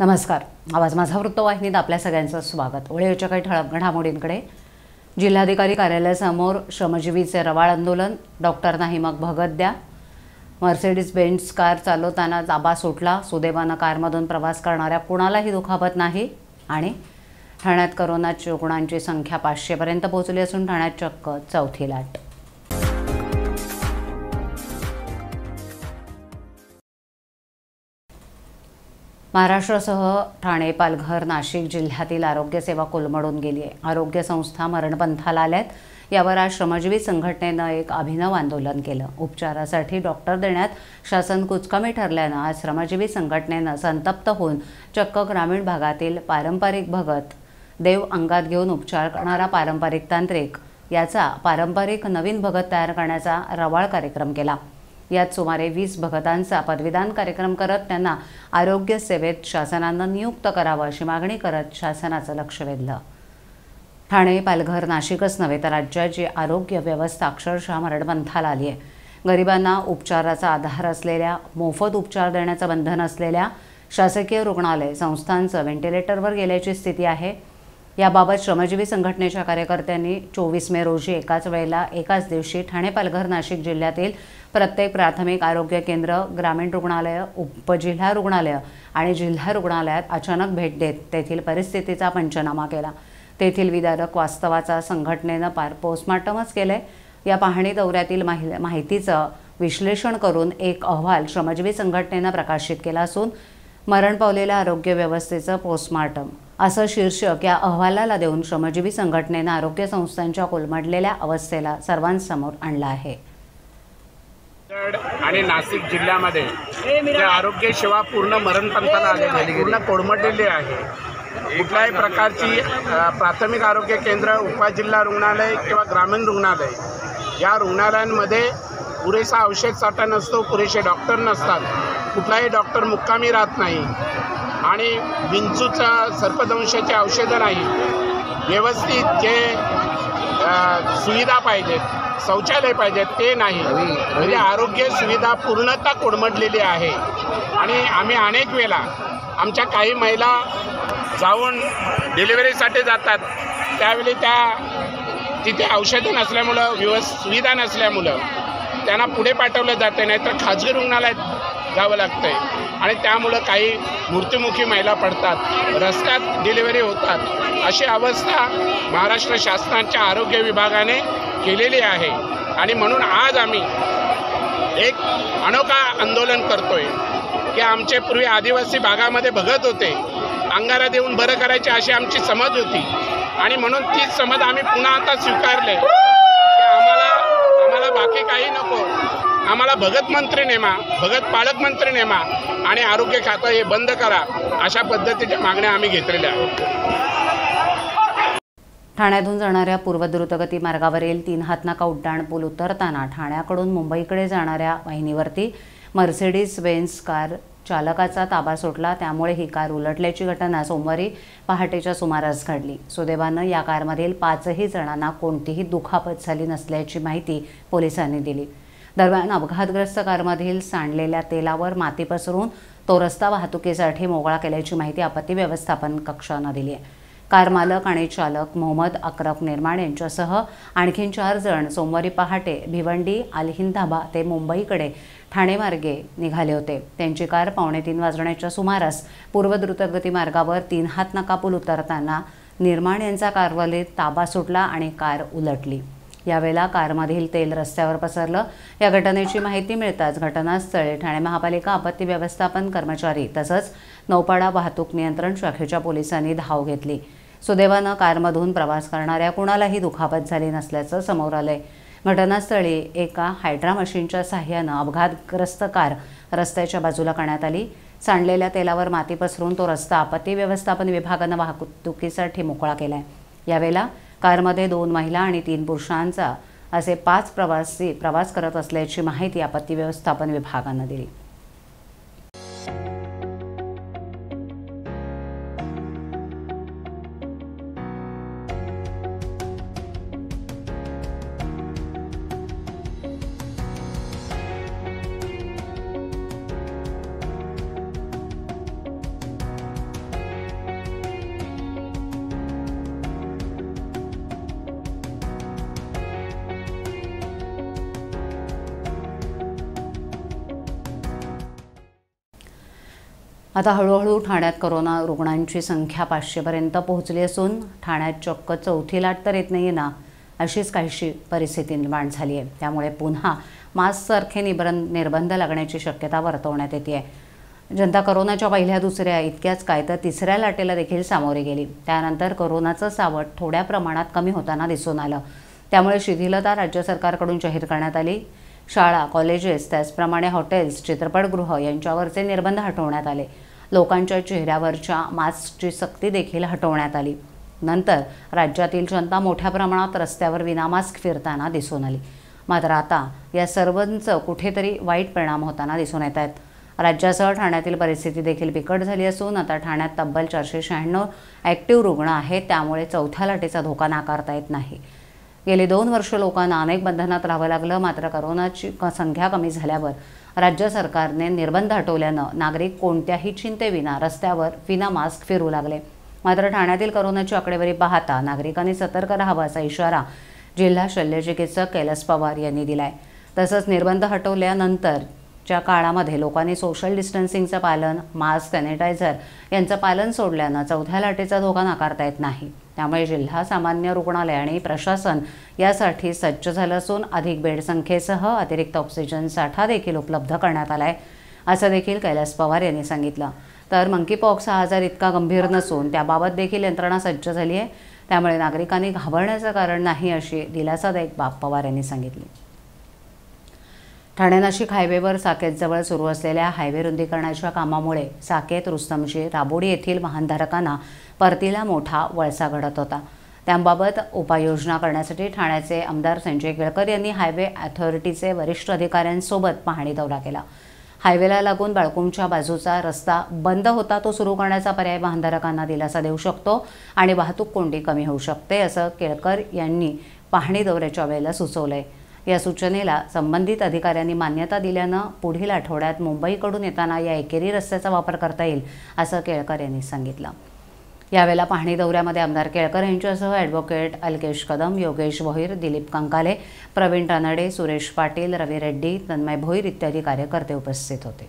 नमस्कार. आवाज माझा वृत्तवाहिनीत आपल्या सगळ्यांचं स्वागत. वेळेच्या काही ठळक घडामोडींकडे. जिल्हाधिकारी कार्यालयासमोर श्रमजीवीचे रवाळ आंदोलन. डॉक्टर नाही मग भगत द्या. मर्सिडीज बेंच कार चालवताना जाबा सुटला. सुदैवानं कारमधून प्रवास करणाऱ्या कुणालाही दुखापत नाही. आणि ठाण्यात करोनाच्या रुग्णांची संख्या पाचशेपर्यंत पोहोचली असून ठाण्यात चक्क चौथी लाट. महाराष्ट्रासह ठाणे पालघर नाशिक जिल्ह्यातील आरोग्यसेवा कोलमडून गेली आहे. आरोग्य संस्था मरणपंथाला आल्यात. यावर आज श्रमजीवी संघटनेनं एक अभिनव आंदोलन केलं. उपचारासाठी डॉक्टर देण्यात शासन कुचकामी ठरल्यानं आज श्रमजीवी संघटनेनं संतप्त होऊन चक्क ग्रामीण भागातील पारंपरिक भगत देव अंगात घेऊन उपचार करणारा पारंपरिक तांत्रिक याचा पारंपरिक नवीन भगत तयार करण्याचा रवाळ कार्यक्रम केला. यात सुमारे वीस भगतांचा पदवीदान कार्यक्रम करत त्यांना आरोग्य सेवेत शासनानं नियुक्त करावं अशी मागणी करत शासनाचं लक्ष वेधलं. ठाणे पालघर नाशिकच नव्हे तर राज्याची आरोग्य व्यवस्था अक्षरशः मरणपंथाला आली आहे गरिबांना उपचाराचा आधार असलेल्या मोफत उपचार देण्याचं बंधन असलेल्या शासकीय रुग्णालय संस्थांचं व्हेंटिलेटरवर गेल्याची स्थिती आहे. याबाबत श्रमजीवी संघटनेच्या कार्यकर्त्यांनी चोवीस मे रोजी एकाच वेळेला एकाच दिवशी ठाणे पालघर नाशिक जिल्ह्यातील प्रत्येक प्राथमिक आरोग्य केंद्र ग्रामीण रुग्णालय उपजिल्हा रुग्णालय आणि जिल्हा रुग्णालयात अचानक भेट देत तेथील परिस्थितीचा पंचनामा केला. तेथील विदारक वास्तवाचा संघटनेनं पार पोस्टमार्टमच केलंय. या पाहणी दौऱ्यातील माहि माहितीचं विश्लेषण करून एक अहवाल श्रमजीवी संघटनेनं प्रकाशित केला असून मरण पावलेल्या आरोग्य व्यवस्थेचं पोस्टमार्टम असं शीर्षक या अहवालाला देऊन श्रमजीवी संघटनेनं आरोग्य संस्थांच्या कोलमडलेल्या अवस्थेला सर्वांसमोर आणलं आहे. आणि नाशिक जिल्ह्यामध्ये आरोग्य सेवा पूर्ण मरणपंथाला आलेली पूर्ण कोडमडलेली आहे. कुठल्याही प्रकारची प्राथमिक आरोग्य केंद्र उपजिल्हा रुग्णालय किंवा ग्रामीण रुग्णालय या रुग्णालयांमध्ये पुरेसा औषध साठा नसतो पुरेसे डॉक्टर नसतात. कुठलाही डॉक्टर मुक्कामी राहत नाही. आणि विंचूचा सर्पदंशाची औषधं नाही. व्यवस्थित जे सुविधा पाहिजेत शौचालय पाहिजेत ते नाही. म्हणजे आरोग्य सुविधा पूर्णतः कोडमडलेली आहे. आणि आम्ही अनेक वेळा आमच्या काही महिला जाऊन डिलिव्हरीसाठी जातात. त्यावेळी त्या तिथे औषधं नसल्यामुळं व्यवस् सुविधा नसल्यामुळं त्यांना पुढे पाठवलं जातं नाहीतर खाजगी रुग्णालयात जावं लागतंय. आणि त्यामुळं काही मृत्युमुखी महिला पडतात रस्त्यात डिलिव्हरी होतात. अशी अवस्था महाराष्ट्र शासनाच्या आरोग्य विभागाने केलेली आहे. आणि म्हणून आज आम्ही एक अनोखा आंदोलन करतोय की आमचे पूर्वी आदिवासी भागामध्ये बघत होते. अंगारा देऊन बरं करायची अशी आमची समज होती. आणि म्हणून तीच समज आम्ही पुन्हा आता स्वीकारले. की आम्हाला आम्हाला बाकी काही नको. आम्हाला भगत मंत्री नेमा भगत पालकमंत्री नेमा आणि आरोग्य खातं हे बंद करा अशा पद्धतीच्या मागण्या आम्ही घेतलेल्या ठाण्यातून जाणाऱ्या पूर्व द्रुतगती मार्गावरील तीन हातनाका उड्डाण पूल उतरताना ठाण्याकडून मुंबईकडे जाणाऱ्या वाहिनीवरती मर्सिडीज बेन्स कार चालकाचा ताबा सुटला. त्यामुळे ही कार उलटल्याची घटना सोमवारी पहाटेच्या सुमारास घडली. सुदैवानं या कारमधील पाचही जणांना कोणतीही दुखापत झाली नसल्याची माहिती पोलिसांनी दिली. दरम्यान अपघातग्रस्त कारमधील सांडलेल्या तेलावर माती पसरून तो रस्ता वाहतुकीसाठी मोकळा केल्याची माहिती आपत्ती व्यवस्थापन कक्षानं दिली आहे. कार मालक आणि चालक मोहम्मद अक्रफ निर्माण यांच्यासह आणखीन चार जण सोमवारी पहाटे भिवंडी अलहिंदाबा ते मुंबईकडे ठाणेमार्गे निघाले होते. त्यांची कार पावणे तीन वाजण्याच्या सुमारास पूर्व द्रुतगती मार्गावर तीन हात नकापूल उतरताना निर्माण यांचा कारवालीत ताबा सुटला आणि कार उलटली. यावेळेला कारमधील तेल रस्त्यावर पसरलं. या घटनेची माहिती मिळताच घटनास्थळी ठाणे महापालिका आपत्ती व्यवस्थापन कर्मचारी तसंच नौपाडा वाहतूक नियंत्रण शाखेच्या पोलिसांनी धाव घेतली. सुदैवानं कारमधून प्रवास करणाऱ्या कुणालाही दुखापत झाली नसल्याचं समोर आलंय. घटनास्थळी एका हायड्रा मशीनच्या साह्यानं अपघातग्रस्त कार रस्त्याच्या बाजूला करण्यात आली. सांडलेल्या तेलावर माती पसरून तो रस्ता आपत्ती व्यवस्थापन विभागानं वाहतुकीसाठी मोकळा केलाय. यावेळेला कारमध्ये दोन महिला आणि तीन पुरुषांचा असे पाच प्रवासी प्रवास करत असल्याची माहिती आपत्ती व्यवस्थापन विभागानं दिली. आता हळूहळू ठाण्यात करोना रुग्णांची संख्या पाचशेपर्यंत पोहोचली असून ठाण्यात चक्क चौथी लाट तर येत नाही ना अशीच काहीशी परिस्थिती निर्माण झाली आहे. त्यामुळे पुन्हा मास्कसारखे निबंध निर्बंध लागण्याची शक्यता वर्तवण्यात येते आहे जनता करोनाच्या पहिल्या दुसऱ्या इतक्याच काय तर तिसऱ्या लाटेला देखील सामोरी गेली. त्यानंतर करोनाचं सावट थोड्या प्रमाणात कमी होताना दिसून आलं. त्यामुळे शिथिलता राज्य सरकारकडून जाहीर करण्यात आली. शाळा कॉलेजेस त्याचप्रमाणे हॉटेल्स चित्रपटगृह यांच्यावरचे निर्बंध हटवण्यात आले. लोकांच्या चेहऱ्यावरच्या मास्कची सक्ती देखील हटवण्यात आली. नंतर राज्यातील जनता मोठ्या प्रमाणात रस्त्यावर विनामास्क फिरताना दिसून आली. मात्र आता या सर्वांचं कुठेतरी वाईट परिणाम होताना दिसून येत आहेत. राज्यासह ठाण्यातील परिस्थिती देखील बिकट झाली असून आता ठाण्यात तब्बल चारशे शहाण्णव ॲक्टिव्ह रुग्ण आहेत त्यामुळे चौथ्या लाटेचा धोका नाकारता येत नाही. गेली दोन वर्ष लोकांना अनेक बंधनात राहावं लागलं मात्र करोनाची संख्या कमी झाल्यावर राज्य सरकारने निर्बंध हटवल्यानं नागरिक कोणत्याही चिंतेविना रस्त्यावर विना मास्क फिरू लागले. मात्र ठाण्यातील करोनाची आकडेवारी पाहता नागरिकांनी सतर्क राहावा असा इशारा जिल्हा शल्यचिकित्सक कैलास पवार यांनी दिलाय. तसंच निर्बंध हटवल्यानंतर च्या काळामध्ये लोकांनी सोशल डिस्टन्सिंगचं पालन मास्क सॅनिटायझर यांचं पालन सोडल्यानं चौथ्या लाटेचा धोका नाकारता येत नाही. त्यामुळे जिल्हा सामान्य रुग्णालय आणि प्रशासन यासाठी सज्ज झालं असून अधिक बेड संख्येसह अतिरिक्त ऑक्सिजन साठा देखील उपलब्ध करण्यात आला आहे असं देखील कैलास पवार यांनी सांगितलं. तर मंकीपॉक्स हा आजार इतका गंभीर नसून त्याबाबत देखील यंत्रणा सज्ज झाली आहे त्यामुळे नागरिकांनी घाबरण्याचं कारण नाही अशी दिलासादायक बाब पवार यांनी सांगितली. ठाणे नाशिक हायवेवर साकेतजवळ सुरू असलेल्या हायवे रुंदीकरणाच्या कामामुळे साकेत रुस्तमजी राबोडी येथील वाहनधारकांना परतीला मोठा वळसा घडत होता. त्याबाबत उपाययोजना करण्यासाठी ठाण्याचे आमदार संजय केळकर यांनी हायवे अथॉरिटीचे वरिष्ठ अधिकाऱ्यांसोबत पाहणी दौरा केला. हायवेला लागून बाळकुंच्या बाजूचा रस्ता बंद होता तो सुरू करण्याचा पर्याय वाहनधारकांना दिलासा देऊ शकतो आणि वाहतूक कोंडी कमी होऊ शकते असं केळकर यांनी पाहणी दौऱ्याच्या वेळेला सुचवलंय. या सूचनेला संबंधित अधिकाऱ्यांनी मान्यता दिल्यानं पुढील आठवड्यात मुंबईकडून येताना या एकेरी रस्त्याचा वापर करता येईल असं केळकर यांनी सांगितलं. यावेळेला पाहणी दौऱ्यामध्ये आमदार केळकर यांच्यासह ॲडव्होकेट अल्केश कदम योगेश भोईर दिलीप कंकाले प्रवीण रानडे सुरेश पाटील रवी रेड्डी तन्मय भोईर इत्यादी कार्यकर्ते उपस्थित होते.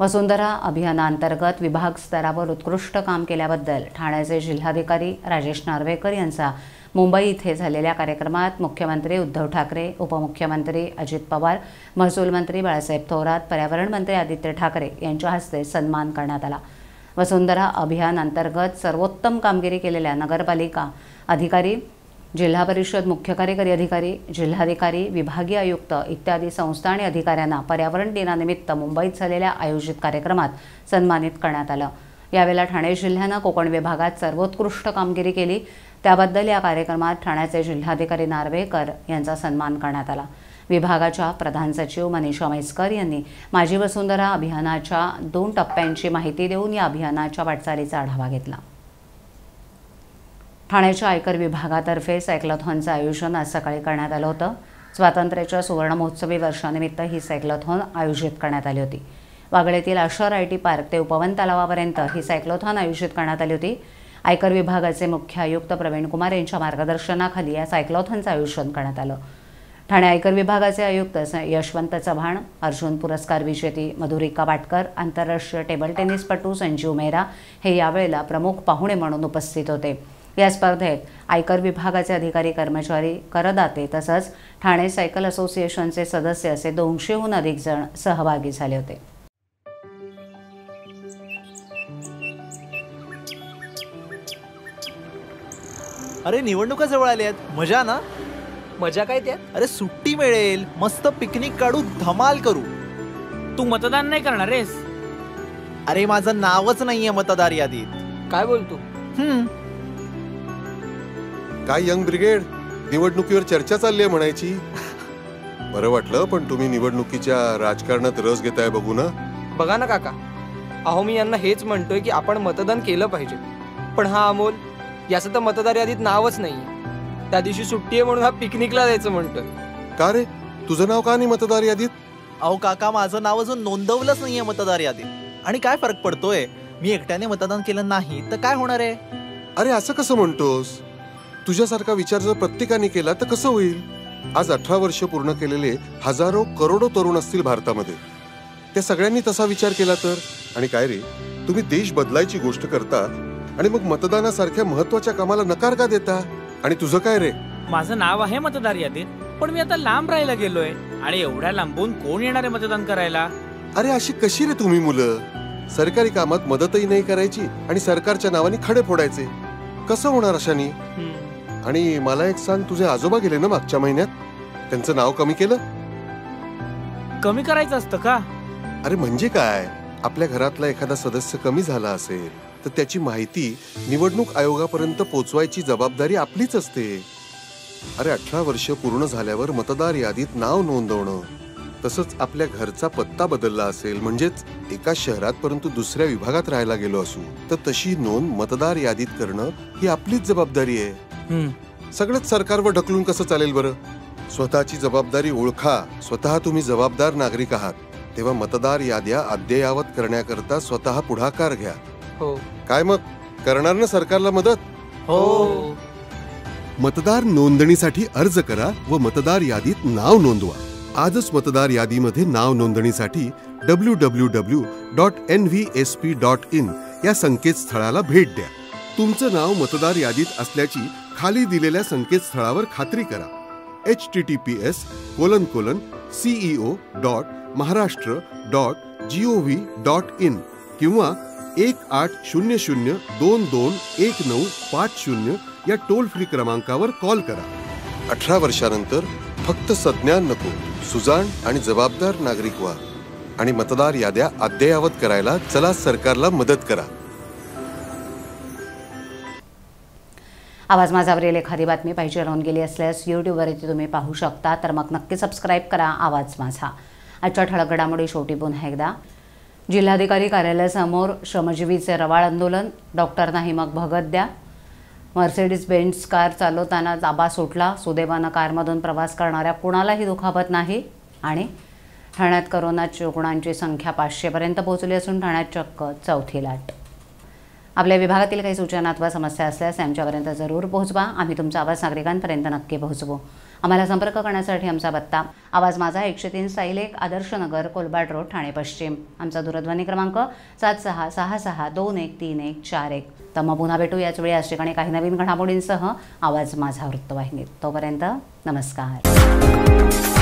वसुंधरा अभियानांतर्गत विभाग स्तरावर उत्कृष्ट काम केल्याबद्दल ठाण्याचे जिल्हाधिकारी राजेश नार्वेकर यांचा मुंबई इथे झालेल्या कार्यक्रमात मुख्यमंत्री उद्धव ठाकरे उपमुख्यमंत्री अजित पवार महसूल मंत्री बाळासाहेब थोरात पर्यावरण मंत्री आदित्य ठाकरे यांच्या हस्ते सन्मान करण्यात आला. वसुंधरा अभियान अंतर्गत सर्वोत्तम कामगिरी केलेल्या नगरपालिका अधिकारी जिल्हा परिषद मुख्य कार्यकारी अधिकारी जिल्हाधिकारी विभागीय आयुक्त इत्यादी संस्था आणि अधिकाऱ्यांना पर्यावरण दिनानिमित्त मुंबईत झालेल्या आयोजित कार्यक्रमात सन्मानित करण्यात आलं. यावेळेला ठाणे जिल्ह्यानं कोकण विभागात सर्वोत्कृष्ट कामगिरी केली. त्याबद्दल या कार्यक्रमात ठाण्याचे जिल्हाधिकारी नार्वेकर यांचा सन्मान करण्यात आला. विभागाच्या प्रधान सचिव मनीषा म्हैसकर यांनी माझी वसुंधरा अभियानाच्या दोन टप्प्यांची माहिती देऊन या अभियानाच्या वाटचालीचा आढावा घेतला. ठाण्याच्या आयकर विभागातर्फे सायक्लॉथॉनचं आयोजन आज सकाळी करण्यात आलं होतं. स्वातंत्र्याच्या सुवर्ण महोत्सवी वर्षानिमित्त ही सायक्लॉथॉन आयोजित करण्यात आली होती. वागळेतील आशर आय टी पार्क ते उपवन तलावापर्यंत ही सायक्लोथॉन आयोजित करण्यात आली होती. आयकर विभागाचे मुख्य आयुक्त प्रवीण कुमार यांच्या मार्गदर्शनाखाली या सायक्लॉथॉनचं आयोजन करण्यात आलं. ठाणे आयकर विभागाचे आयुक्त यशवंत चव्हाण अर्जुन पुरस्कार विजेती मधुरिका वाटकर आंतरराष्ट्रीय टेबल टेनिसपटू संजीव मेहरा हे यावेळेला प्रमुख पाहुणे म्हणून उपस्थित होते. या स्पर्धेत आयकर विभागाचे अधिकारी कर्मचारी करदाते तसंच ठाणे सायकल असोसिएशनचे सदस्य असे दोनशेहून अधिक जण सहभागी झाले होते. अरे निवडणुका जवळ आल्या आहेत. मजा ना? मजा काय त्यात? अरे सुट्टी मिळेल. मस्त पिकनिक काढू धमाल करू. तू मतदान नाही करणार आहेस अरे माझं नावच नाहीये मतदार यादीत. काय बोलतो? हम्म. काय यंग ब्रिगेड? निवडणुकीवर चर्चा चालली आहे म्हणायची. बरं वाटलं पण तुम्ही निवडणुकीच्या राजकारणात रस घेताय बघू ना. बघा ना काका. अहो मी यांना हेच म्हणतोय की आपण मतदान केलं पाहिजे. पण हा अमोल याचं तर मतदार यादीत नावच नाहीये. त्या दिवशी सुट्टी आहे म्हणून हा पिकनिकला जायचं म्हणतोय. का रे? तुझं नाव का नाही मतदार यादीत? अहो काका माझं नाव अजून नोंदवलंच नाहीये मतदार यादीत. आणि काय फरक पडतोय? मी एकट्याने मतदान केलं नाही तर काय होणार आहे? अरे असं कसं म्हणतोस? तुझ्यासारखा विचार जर प्रत्येकाने केला तर कसं होईल? आज अठरा वर्ष पूर्ण केलेले हजारो करोडो तरुण असतील भारतामध्ये. त्या सगळ्यांनी तसा विचार केला तर? आणि काय रे? तुम्ही देश बदलायची गोष्ट करता आणि मग मतदानासारख्या महत्त्वाच्या कामाला नकार का देता? आणि तुझं काय रे? माझं नाव आहे मतदार यादीत पण मी आता लांब राहायला गेलोय. आणि एवढ्या लांबून कोण येणार आहे मतदान करायला? अरे अशी कशी रे तुम्ही मुलं? सरकारी कामात मदतही नाही करायची आणि सरकारच्या नावाने खडे फोडायचे. कसं होणार अशानी. आणि मला एक सांग तुझे आजोबा गेले ना मागच्या महिन्यात? त्यांचं नाव कमी केलं? कमी करायचं असतं का? अरे म्हणजे काय? आपल्या घरातला एखादा सदस्य कमी झाला असेल तर त्याची माहिती निवडणूक आयोगापर्यंत पोचवायची जबाबदारी आपलीच असते. अरे अठरा वर्ष पूर्ण झाल्यावर मतदार यादीत नाव नोंदवणं तसंच आपल्या घरचा पत्ता बदलला असेल म्हणजेच एका शहरात परंतु दुसऱ्या विभागात राहायला गेलो असू तर तशी नोंद मतदार यादीत करणं ही आपलीच जबाबदारी आहे. सगळंच सरकारवर ढकलून कसं चालेल बरं? स्वतःची जबाबदारी ओळखा. स्वतः तुम्ही जबाबदार नागरिक आहात. तेव्हा मतदार याद्या अद्ययावत करण्याकरता स्वतः पुढाकार घ्या. हो. काय मग? करणार ना सरकारला मदत? हो. मतदार नोंदणीसाठी अर्ज करा व मतदार यादीत नाव नोंदवा. आजच मतदार यादीमध्ये नाव नोंदणीसाठी W W W dot N V S P dot in या संकेतस्थळाला भेट द्या. तुमचं नाव मतदार यादीत असल्याची खाली दिलेल्या संकेतस्थळावर खात्री करा. H T T P S colon colon CEO dot Maharashtra dot G O V dot in किंवा एक आठ शून्य शून्य दोन दोन एक नऊ पाच शून्य या टोल फ्री क्रमांकावर कॉल करा. अठरा वर्षानंतर फक्त सज्ञान नको सुजाण आणि जबाबदार नागरिक व्हा आणि मतदार याद्या अद्ययावत करायला चला सरकारला मदत करा. आवाज माझावरील एखादी बातमी पाहिजे राहून गेली असल्यास यूट्यूबवरती तुम्ही पाहू शकता. तर मग नक्की सबस्क्राईब करा आवाज माझा. आजच्या ठळक घडामोडी शेवटी पुन्हा एकदा. जिल्हाधिकारी कार्यालयासमोर श्रमजीवीचे रवाळ आंदोलन. डॉक्टर नाही मग भगत द्या. मर्सिडीज बेंट्स कार चालवताना जाबा सुटला. सुदैवानं कारमधून प्रवास करणाऱ्या कुणालाही दुखापत नाही. आणि ठाण्यात करोनाच्या रुग्णांची संख्या पाचशेपर्यंत पोहोचली असून ठाण्यात चक्क चौथी लाट. आपल्या विभागातील काही सूचना अथवा समस्या असल्यास आमच्यापर्यंत जरूर पोहोचवा. आम्ही तुमचा आवाज नागरिकांपर्यंत नक्की पोहोचवू. आम्हाला संपर्क करण्यासाठी आमचा पत्ता आवाज माझा एकशे तीन साईल एक आदर्श नगर कोलबाड रोड ठाणे पश्चिम. आमचा दूरध्वनी क्रमांक सात सहा सहा सहा दोन एक तीन एक चार एक. तर मग पुन्हा भेटू याच वेळी. याच ठिकाणी काही नवीन घडामोडींसह आवाज माझा वृत्तवाहिनीत. तोपर्यंत नमस्कार.